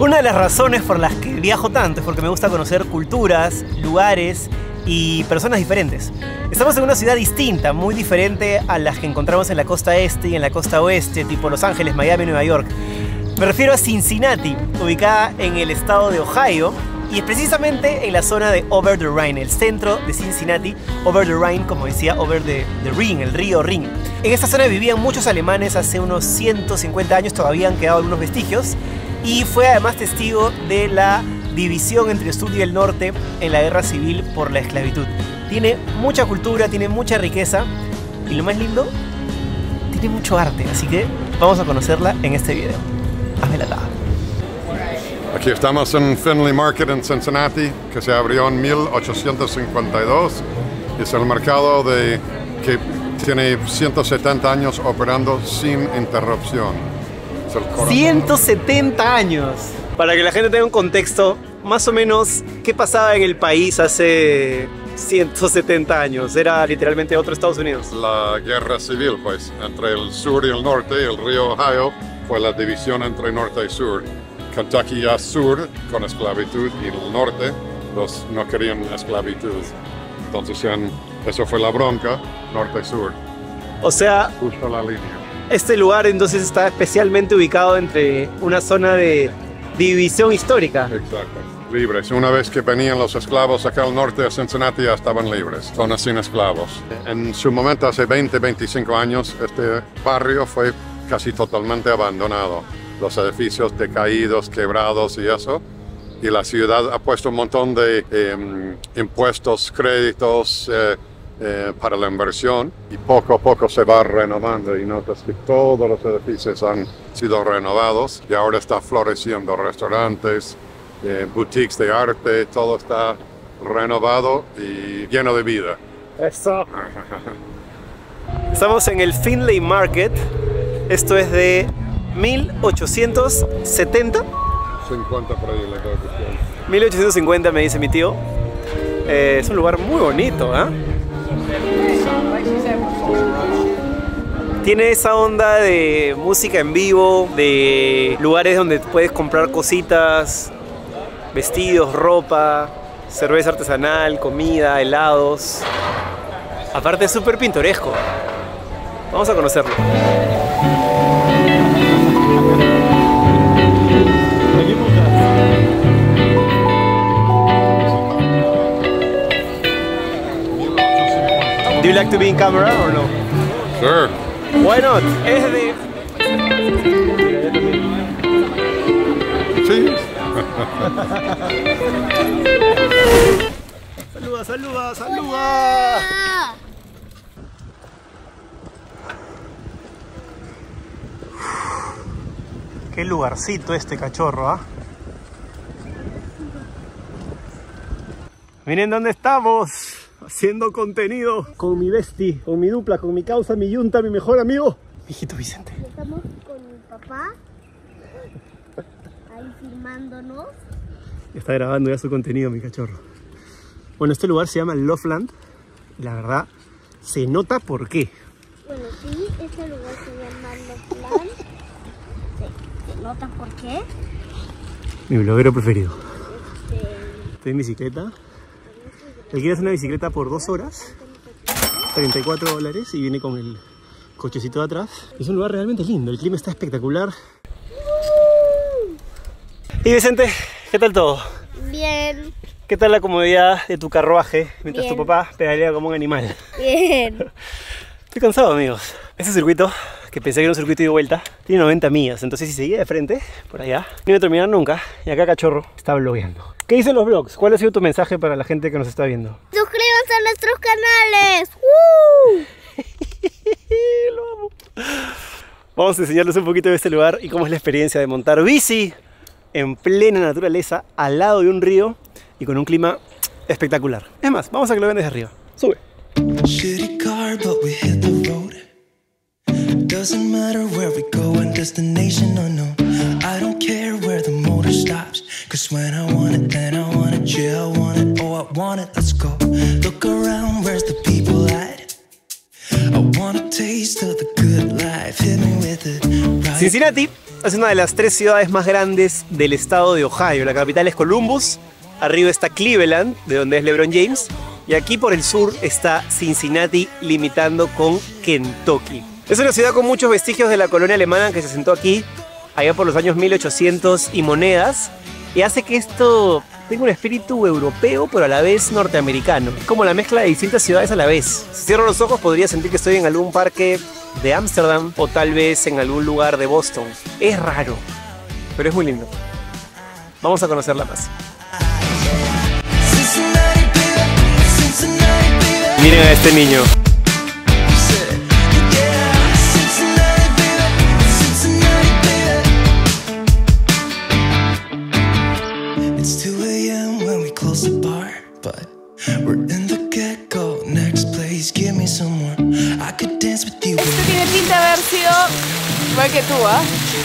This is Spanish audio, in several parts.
Una de las razones por las que viajo tanto es porque me gusta conocer culturas, lugares y personas diferentes. Estamos en una ciudad distinta, muy diferente a las que encontramos en la costa este y en la costa oeste, tipo Los Ángeles, Miami, Nueva York. Me refiero a Cincinnati, ubicada en el estado de Ohio y precisamente en la zona de Over the Rhine, el centro de Cincinnati, Over the Rhine, como decía, Over the, the el río Ring. En esta zona vivían muchos alemanes hace unos 150 años, todavía han quedado algunos vestigios, y fue además testigo de la división entre el sur y el norte en la guerra civil por la esclavitud. Tiene mucha cultura, tiene mucha riqueza, y lo más lindo, tiene mucho arte, así que vamos a conocerla en este video. Hazme la lava. Aquí estamos en Finley Market en Cincinnati, que se abrió en 1852. Es el mercado de, que tiene 170 años operando sin interrupción. Es el corazón. 170 años. Para que la gente tenga un contexto, más o menos, ¿qué pasaba en el país hace 170 años? Era literalmente otro Estados Unidos. La guerra civil, pues, entre el sur y el norte, el río Ohio, fue la división entre norte y sur. Kentucky ya sur con esclavitud y el norte los no querían esclavitud. Entonces en- eso fue la bronca, norte y sur, O sea, justo la línea. Este lugar entonces está especialmente ubicado entre una zona de división histórica. Exacto. Libres. Una vez que venían los esclavos acá al norte de Cincinnati ya estaban libres, zonas sin esclavos. En su momento, hace 20, 25 años, este barrio fue casi totalmente abandonado. Los edificios decaídos, quebrados y eso. Y la ciudad ha puesto un montón de eh, impuestos, créditos eh, eh, para la inversión y poco a poco se va renovando y notas que todos los edificios han sido renovados y ahora está floreciendo restaurantes, eh, boutiques de arte, todo está renovado y lleno de vida. Eso. Estamos en el Finley Market. Esto es de 1870. 50 por ahí la cuestión. 1850 me dice mi tío. Eh, es un lugar muy bonito, ¿ah? Tiene esa onda de música en vivo, de lugares donde puedes comprar cositas, vestidos, ropa, cerveza artesanal, comida, helados. Aparte es súper pintoresco. Vamos a conocerlo. Like to be in camera or no? Sure. Why not? Es de Sí. Saluda, saluda, saluda. Qué lugarcito este cachorro, ¿ah? Miren dónde estamos, haciendo contenido con mi bestie, con mi dupla, con mi causa, mi yunta, mi mejor amigo, hijito Vicente. Estamos con mi papá. Ahí filmándonos. Está grabando ya su contenido, mi cachorro. Bueno, este lugar se llama Loveland. La verdad, se nota por qué. Bueno, sí, este lugar se llama Loveland. ¿Se, se nota por qué? Mi bloguero preferido. Este, Estoy en bicicleta. Hacer una bicicleta por dos horas, 34 dólares y viene con el cochecito de atrás. Es un lugar realmente lindo, el clima está espectacular. Y Vicente, ¿qué tal todo? bien, ¿Qué tal la comodidad de tu carruaje mientras Bien. tu papá pedalea como un animal? bien. Estoy cansado, amigos. Este circuito, que pensé que era un circuito de vuelta, tiene 90 millas. Entonces, si seguía de frente, por allá, no iba a terminar nunca. Y acá, cachorro, está blogueando. ¿Qué dicen los vlogs? ¿Cuál ha sido tu mensaje para la gente que nos está viendo? Suscríbanse a nuestros canales. ¡Woo! Lo amo. Vamos a enseñarles un poquito de este lugar y cómo es la experiencia de montar bici en plena naturaleza, al lado de un río y con un clima espectacular. Es más, vamos a que lo vean desde arriba. Sube. But we hit the road. Doesn't matter where we go and destination unknown. I don't care where the motor stops. Cause when I want it, then I want it. Yeah, I want it. Oh, I want it. Let's go. Look around, where's the people at? I want a taste of the good life. Hit me with it. Right Cincinnati es una de las tres ciudades más grandes del estado de Ohio. La capital es Columbus, arriba está Cleveland, de donde es LeBron James, y aquí por el sur está Cincinnati limitando con Kentucky. Es una ciudad con muchos vestigios de la colonia alemana que se sentó aquí allá por los años 1800 y monedas, y hace que esto tenga un espíritu europeo pero a la vez norteamericano. Es como la mezcla de distintas ciudades a la vez. Si cierro los ojos podría sentir que estoy en algún parque de Ámsterdam o tal vez en algún lugar de Boston. Es raro, pero es muy lindo. Vamos a conocerla más. Could dance with you. Este tiene pinta de haber sido igual que tú, ¿ah? Everything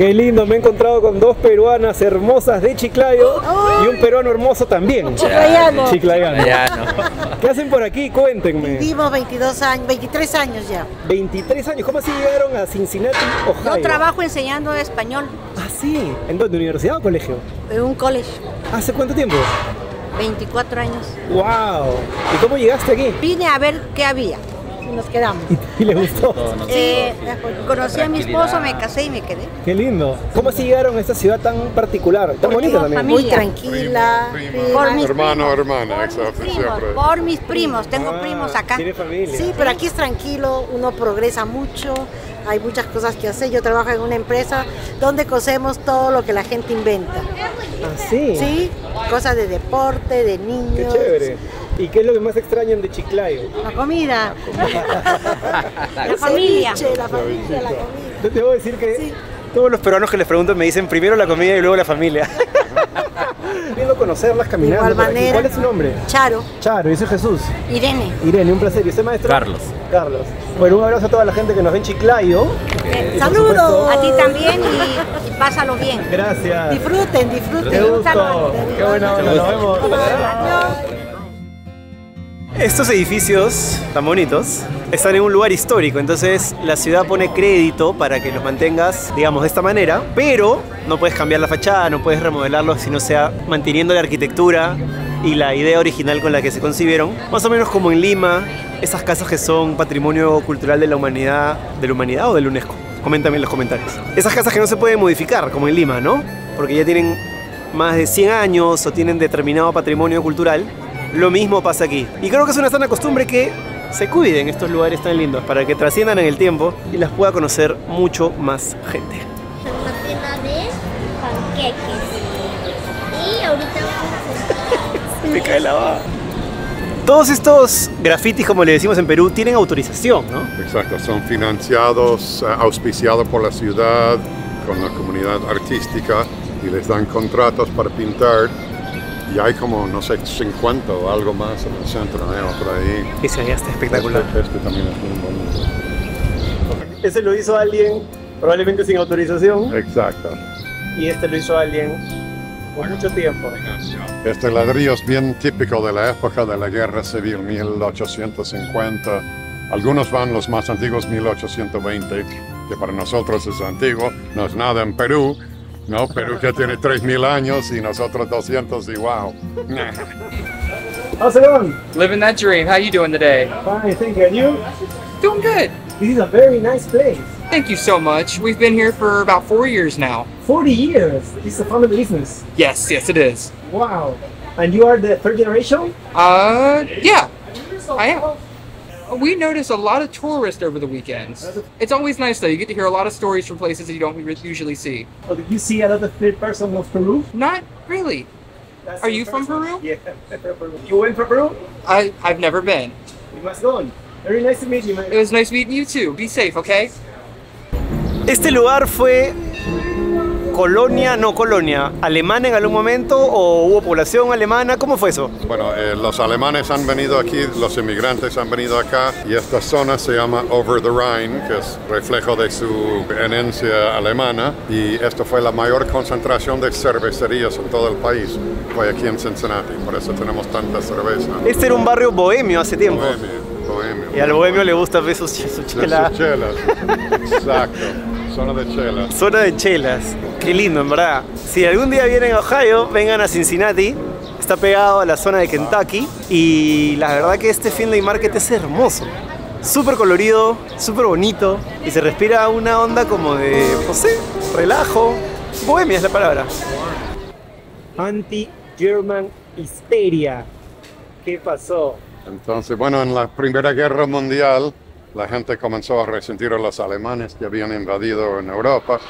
Qué lindo, me he encontrado con dos peruanas hermosas de Chiclayo y un peruano hermoso también. Chiclayano. Chiclayano. Ya, no. ¿Qué hacen por aquí? Cuéntenme. Vivimos 22 años, 23 años ya. 23 años, ¿cómo así llegaron a Cincinnati, Ohio? Yo trabajo enseñando español Ah, sí. ¿En dónde? ¿Universidad o colegio? en un college, ¿Hace cuánto tiempo? 24 años. ¡Wow! ¿Y cómo llegaste aquí? Vine a ver qué había y nos quedamos. ¿Y le gustó? Eh, conocí a mi esposo, me casé y me quedé. Qué lindo. ¿Cómo así llegaron a esta ciudad tan particular, tan bonita también? Muy tranquila. Por mis Hermano, primos, hermana, por mis exacto, primos, siempre. Por mis primos, tengo Ah, primos acá. tiene familia. Sí, pero aquí es tranquilo, uno progresa mucho, hay muchas cosas que hacer. Yo trabajo en una empresa donde cosemos todo lo que la gente inventa. Ah, sí. Sí, cosas de deporte, de Qué niños. chévere. ¿Y qué es lo que más extrañan de Chiclayo? La comida. La El familia. ceviche, La familia, la comida. Yo te debo decir que Sí. todos los peruanos que les pregunto me dicen primero la comida y luego la familia. Lindo conocerlas caminando. manera. ¿Cuál es su nombre? Charo, Charo, yo soy Jesús. Irene. Irene, un placer. ¿Y usted, maestro? Carlos. Carlos. Bueno, un abrazo a toda la gente que nos ve en Chiclayo. Por Saludos. supuesto- A ti también y, y pásalo bien. Gracias. Disfruten, disfruten. Qué gusto. Qué buena onda. Nos vemos. Estos edificios tan bonitos están en un lugar histórico, entonces la ciudad pone crédito para que los mantengas, digamos, de esta manera, pero no puedes cambiar la fachada, no puedes remodelarlos si no sea manteniendo la arquitectura y la idea original con la que se concibieron. Más o menos como en Lima, esas casas que son patrimonio cultural de la humanidad, de la humanidad o de la UNESCO. Coméntame en los comentarios. Esas casas que no se pueden modificar, como en Lima, ¿no? Porque ya tienen más de 100 años o tienen determinado patrimonio cultural, lo mismo pasa aquí. Y creo que es una sana costumbre que se cuiden estos lugares tan lindos para que trasciendan en el tiempo y las pueda conocer mucho más gente. De panqueques. Y ahorita vamos a Me cae la baba. Todos estos grafitis, como le decimos en Perú, tienen autorización, ¿no? Exacto, son financiados, eh, auspiciados por la ciudad, con la comunidad artística y les dan contratos para pintar. Y hay como, no sé, 50 o algo más en el centro, ¿no? por ahí. Ese allá está espectacular. Este, este también es muy bonito. Ese lo hizo alguien probablemente sin autorización Exacto. y este lo hizo alguien por mucho tiempo. Este ladrillo es bien típico de la época de la Guerra Civil, 1850. Algunos van los más antiguos, 1820, que para nosotros es antiguo, no es nada en Perú, ¿no? Perú que tiene 3.000 años y nosotros 200 y wow. How's it going? Living that dream. How are you doing today? Fine, thank you. And you? Doing good. This is a very nice place. Thank you so much. We've been here for about four years now. 40 years. This is a family business. Yes, yes, it is. Wow. And you are the third generation? Uh, yeah, I am. We notice a lot of tourists over the weekends. It's always nice though. You get to hear a lot of stories from places that you don't usually see. Or did you see another third person of Peru? Not really. Are you from Peru? Yeah, Peru. You went from Peru? I, I've never been. You must go. Very nice to meet you, man. It was nice meeting you too. Be safe, okay? ¿Este lugar fue colonia, no colonia, alemana en algún momento o hubo población alemana? ¿Cómo fue eso? Bueno, eh, los alemanes han venido aquí, los inmigrantes han venido acá y esta zona se llama Over the Rhine, que es reflejo de su herencia alemana y esto fue la mayor concentración de cervecerías en todo el país. Fue aquí en Cincinnati, por eso tenemos tanta cerveza. Este era un barrio bohemio hace tiempo. Bohemio, bohemio. Y al bohemio le gusta ver sus, su De chela. sus chelas. Exacto, zona de chelas. Zona de chelas. Qué lindo, en verdad. Si algún día vienen a Ohio, vengan a Cincinnati. Está pegado a la zona de Kentucky. Y la verdad que este Finley Market es hermoso. Súper colorido, súper bonito. Y se respira una onda como de, no sé, relajo. Bohemia es la palabra. Anti-German histeria. ¿Qué pasó? Entonces, bueno, en la Primera Guerra Mundial la gente comenzó a resentir a los alemanes que habían invadido en Europa.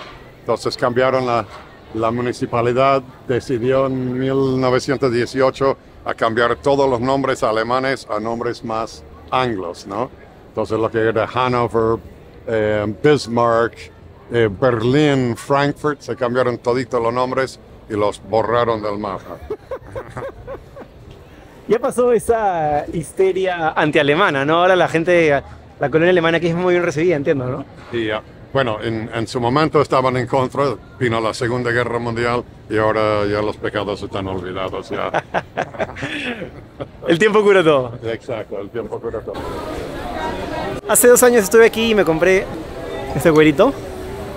Entonces cambiaron la, la municipalidad, decidió en 1918 a cambiar todos los nombres alemanes a nombres más anglos, ¿no? Entonces lo que era Hanover, eh, Bismarck, eh, Berlín, Frankfurt, se cambiaron toditos los nombres y los borraron del mapa. Ya pasó esa histeria anti-alemana, ¿no? Ahora la gente, la colonia alemana aquí es muy bien recibida, entiendo, ¿no? Y ya, bueno, en, en su momento estaban en contra, vino la Segunda Guerra Mundial y ahora ya los pecados están olvidados ya. El tiempo cura todo. Exacto, el tiempo cura todo. Hace dos años estuve aquí y me compré este güerito.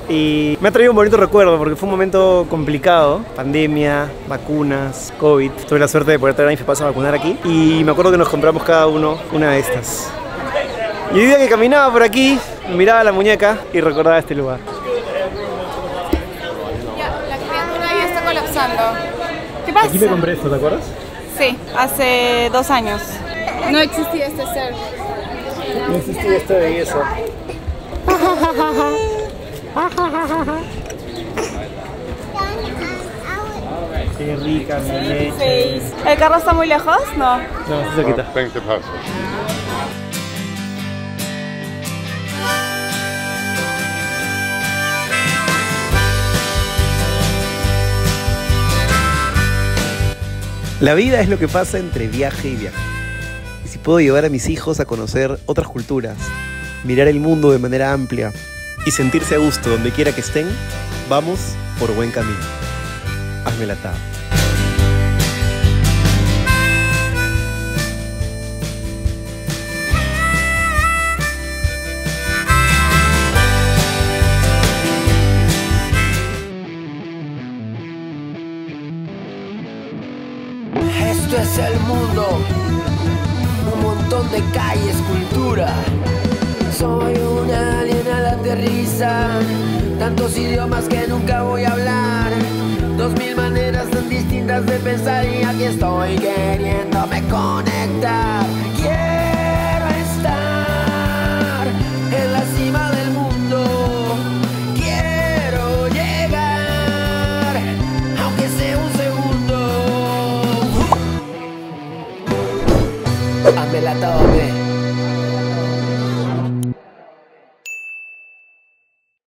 Y me ha traído un bonito recuerdo porque fue un momento complicado. Pandemia, vacunas, COVID. Tuve la suerte de poder traer a mis papás a vacunar aquí. Y me acuerdo que nos compramos cada uno una de estas. Y el día que caminaba por aquí, miraba la muñeca y recordaba este lugar. Ya, la criatura ya está colapsando. ¿Qué pasa? compré esto, ¿te acuerdas? Sí, hace dos años. No existía este ser. No existía esta belleza. Qué rica mi leche. ¿El carro está muy lejos? No. No, está cerquita. 20 pasos. La vida es lo que pasa entre viaje y viaje. Y si puedo llevar a mis hijos a conocer otras culturas, mirar el mundo de manera amplia y sentirse a gusto donde quiera que estén, vamos por buen camino. Hazme la tab. Un montón de calles, cultura. Soy un alien al aterrizar, tantos idiomas que nunca voy a hablar. Dos mil maneras tan distintas de pensar y aquí estoy queriéndome conectar.